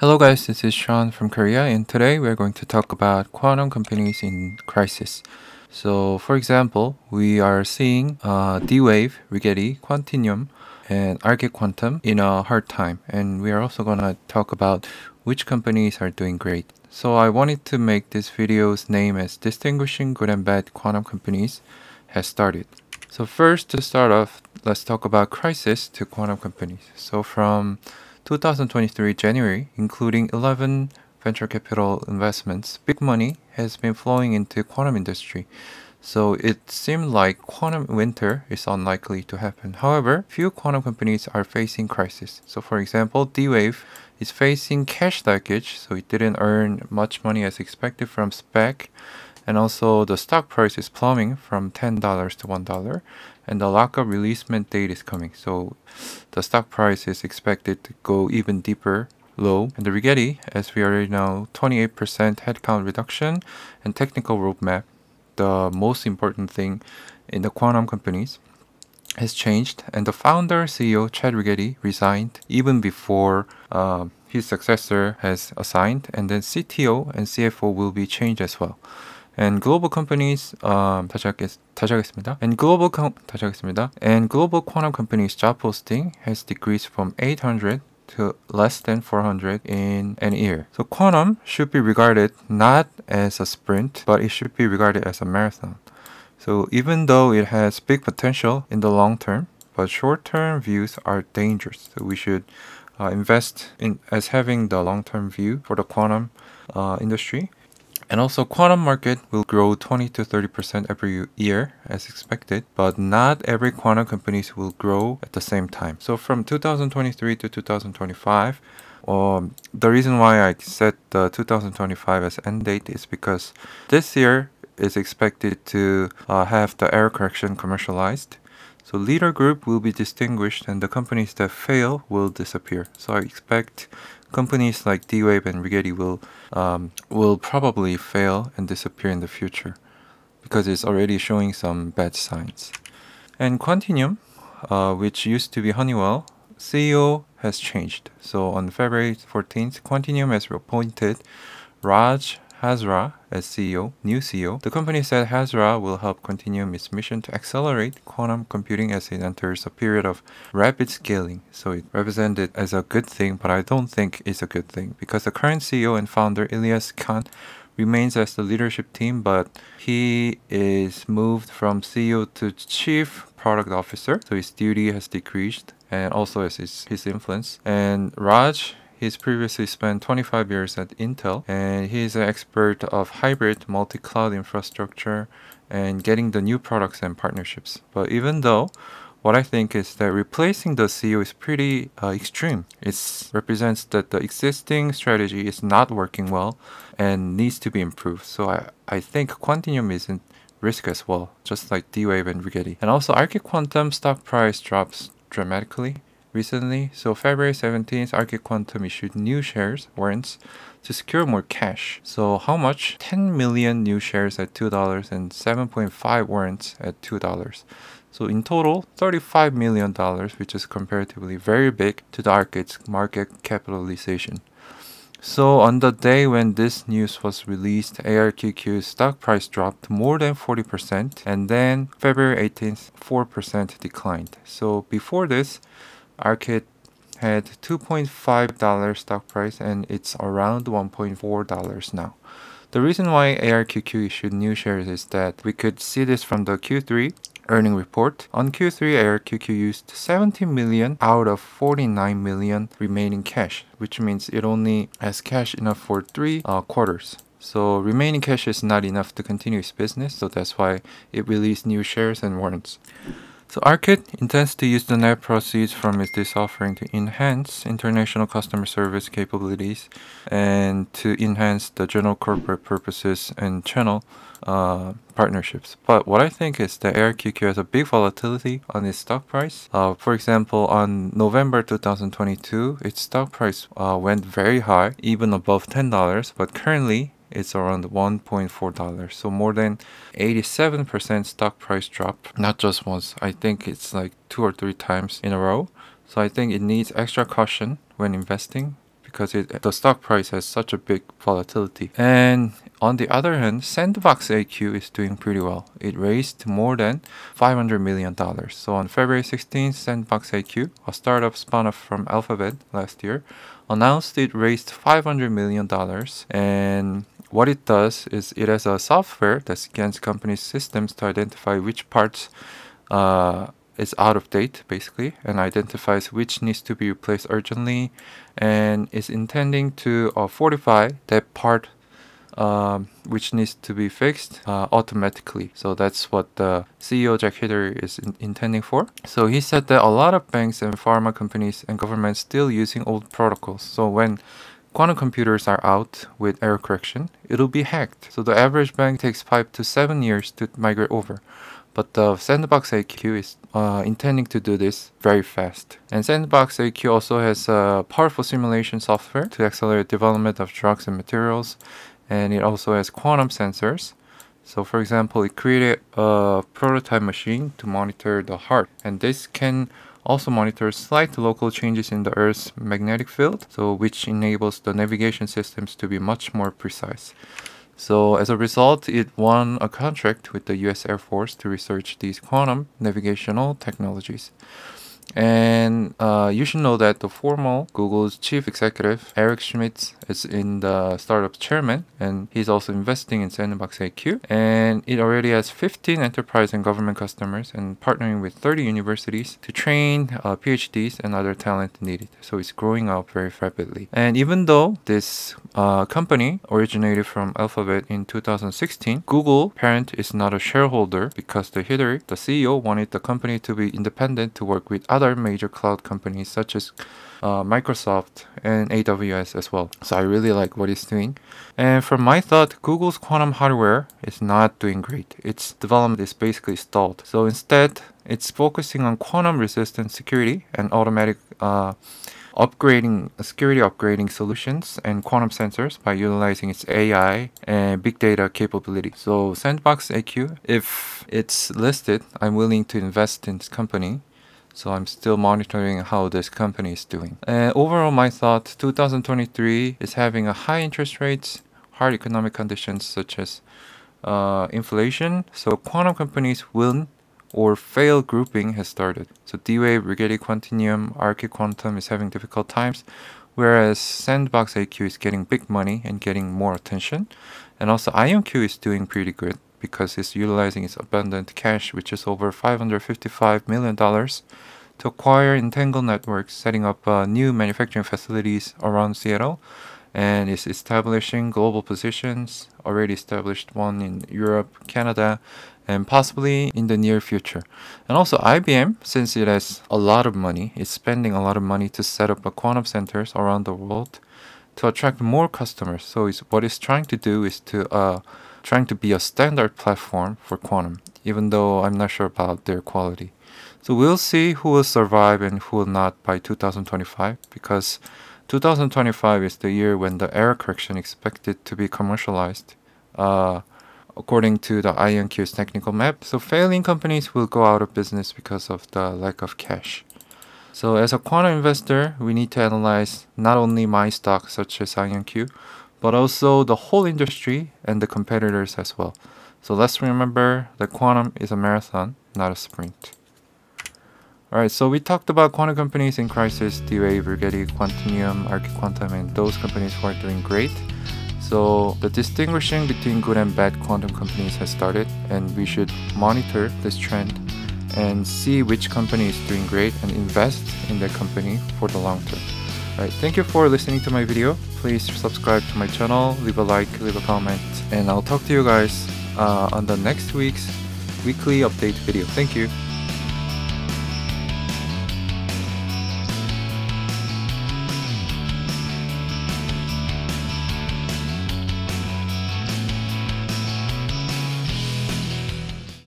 Hello guys, this is Shawn from Korea and today we're going to talk about quantum companies in crisis. So for example, we are seeing uh, D-Wave, Rigetti, Quantinuum, and Arqit Quantum in a hard time and we are also going to talk about which companies are doing great. So I wanted to make this video's name as Distinguishing Good and Bad Quantum Companies has started. So first to start off, let's talk about crisis to quantum companies. So from 2023 January, including 11 venture capital investments, big money has been flowing into quantum industry. So it seemed like quantum winter is unlikely to happen. However, few quantum companies are facing crisis. So for example, D-Wave is facing cash leakage, so it didn't earn much money as expected from SPAC. And also the stock price is plumbing from $10 to $1 and the lockup releasement date is coming. So the stock price is expected to go even deeper low. And the Rigetti, as we already know, 28% headcount reduction and technical roadmap, the most important thing in the quantum companies has changed and the founder CEO Chad Rigetti resigned even before uh, his successor has assigned and then CTO and CFO will be changed as well. And global companies um, 다시, 하겠, 다시 하겠습니다. And global com- 다시 하겠습니다. And global quantum companies job posting has decreased from 800 to less than 400 in an year. So quantum should be regarded not as a sprint, but it should be regarded as a marathon. So even though it has big potential in the long term, but short-term views are dangerous. So we should uh, invest in as having the long-term view for the quantum uh, industry. And also quantum market will grow 20 to 30% every year as expected, but not every quantum companies will grow at the same time. So from 2023 to 2025, um, the reason why I set the 2025 as end date is because this year is expected to uh, have the error correction commercialized. So leader group will be distinguished and the companies that fail will disappear. So I expect companies like D-Wave and Rigetti will um, will probably fail and disappear in the future because it's already showing some bad signs. And Quantinuum, uh, which used to be Honeywell, CEO has changed. So on February 14th, Quantinuum has appointed Raj Hazra as CEO, new CEO. The company said Hazra will help continue its mission to accelerate quantum computing as it enters a period of rapid scaling. So it represented as a good thing, but I don't think it's a good thing because the current CEO and founder Ilyas Khan remains as the leadership team, but he is moved from CEO to chief product officer, so his duty has decreased and also as his, his influence. And Raj He's previously spent 25 years at Intel and he's an expert of hybrid multi-cloud infrastructure and getting the new products and partnerships. But even though what I think is that replacing the CEO is pretty uh, extreme. It represents that the existing strategy is not working well and needs to be improved. So I, I think Quantinuum isn't risk as well, just like D-Wave and Rigetti. And also Arqit Quantum stock price drops dramatically recently. So February 17th, Arqit Quantum issued new shares, warrants, to secure more cash. So how much? 10 million new shares at $2 and 7.5 warrants at $2. So in total, $35 million, which is comparatively very big to the Arqit's market capitalization. So on the day when this news was released, ARQQ's stock price dropped more than 40% and then February 18th, 4% declined. So before this, Arqit had $2.5 stock price and it's around $1.4 now. The reason why ARQQ issued new shares is that we could see this from the Q3 earning report. On Q3, ARQQ used 70 million out of 49 million remaining cash, which means it only has cash enough for three uh, quarters. So remaining cash is not enough to continue its business, so that's why it released new shares and warrants. So Arqit intends to use the net proceeds from this offering to enhance international customer service capabilities and to enhance the general corporate purposes and channel uh, partnerships. But what I think is that ARQQ has a big volatility on its stock price. Uh, for example, on November 2022, its stock price uh, went very high, even above $10, but currently it's around $1.4. So more than 87% stock price drop, not just once. I think it's like two or three times in a row. So I think it needs extra caution when investing because it, the stock price has such a big volatility. And on the other hand, Sandbox AQ is doing pretty well. It raised more than $500 million. So on February 16th, Sandbox AQ, a startup spun off from Alphabet last year, announced it raised $500 million. And what it does is it has a software that scans companies' systems to identify which parts uh, is out of date basically and identifies which needs to be replaced urgently and is intending to uh, fortify that part um, which needs to be fixed uh, automatically. So that's what the CEO Jack Hidary is in- intending for. So he said that a lot of banks and pharma companies and governments still using old protocols. So when quantum computers are out with error correction, it'll be hacked. So the average bank takes five to seven years to migrate over. But the Sandbox AQ is uh, intending to do this very fast. And Sandbox AQ also has a powerful simulation software to accelerate development of drugs and materials. And it also has quantum sensors. So for example, it created a prototype machine to monitor the heart. And this can also monitors slight local changes in the Earth's magnetic field, so which enables the navigation systems to be much more precise. So as a result, it won a contract with the US Air Force to research these quantum navigational technologies. And uh, you should know that the former Google's chief executive, Eric Schmidt, is in the startup chairman, and he's also investing in Sandbox AQ. And it already has 15 enterprise and government customers and partnering with 30 universities to train uh, PhDs and other talent needed. So it's growing up very rapidly. And even though this uh, company originated from Alphabet in 2016, Google parent is not a shareholder because the Hidary, the CEO, wanted the company to be independent to work with other major cloud companies such as uh, Microsoft and AWS as well. So I really like what it's doing. And from my thought, Google's quantum hardware is not doing great. Its development is basically stalled. So instead, it's focusing on quantum resistant security and automatic uh, upgrading security upgrading solutions and quantum sensors by utilizing its AI and big data capability. So Sandbox AQ, if it's listed, I'm willing to invest in this company so I'm still monitoring how this company is doing. And overall, my thought 2023 is having a high interest rates, hard economic conditions such as uh, inflation. So quantum companies win or fail grouping has started. So D-Wave, Rigetti Quantinuum, Arqit Quantum is having difficult times, whereas Sandbox AQ is getting big money and getting more attention. And also IonQ is doing pretty good because it's utilizing its abundant cash, which is over $555 million, to acquire Entangled Networks, setting up uh, new manufacturing facilities around Seattle, and is establishing global positions, already established one in Europe, Canada, and possibly in the near future. And also IBM, since it has a lot of money, is spending a lot of money to set up quantum centers around the world to attract more customers. So what it's trying to do is to uh, trying to be a standard platform for quantum, even though I'm not sure about their quality. So we'll see who will survive and who will not by 2025 because 2025 is the year when the error correction expected to be commercialized. Uh, according to the IonQ's technical map, so failing companies will go out of business because of the lack of cash. So as a quantum investor, we need to analyze not only my stock such as IonQ, but also the whole industry and the competitors as well. So let's remember that quantum is a marathon, not a sprint. Alright, so we talked about quantum companies in crisis, D-Wave, Rigetti, Quantinuum, Arqit Quantum, and those companies who are doing great. So the distinguishing between good and bad quantum companies has started, and we should monitor this trend and see which company is doing great and invest in that company for the long term. Alright, thank you for listening to my video. Please subscribe to my channel, leave a like, leave a comment, and I'll talk to you guys uh, on the next week's weekly update video. Thank you.